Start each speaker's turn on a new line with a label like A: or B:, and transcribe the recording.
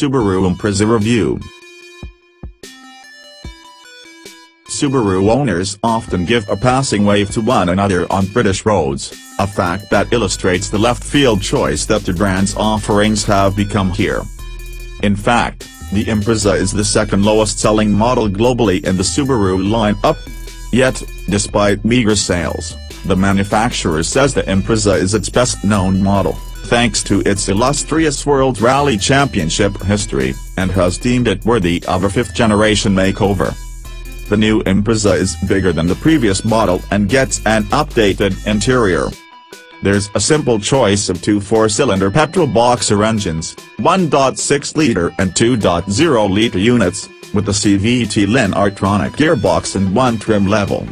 A: Subaru Impreza review. Subaru owners often give a passing wave to one another on British roads, a fact that illustrates the left-field choice that the brand's offerings have become here. In fact, the Impreza is the second lowest-selling model globally in the Subaru lineup. Yet, despite meager sales, the manufacturer says the Impreza is its best-known model, thanks to its illustrious World Rally Championship history, and has deemed it worthy of a fifth-generation makeover. The new Impreza is bigger than the previous model and gets an updated interior. There's a simple choice of two four-cylinder petrol boxer engines, 1.6-liter and 2.0-liter units, with a CVT Lineartronic gearbox and one trim level.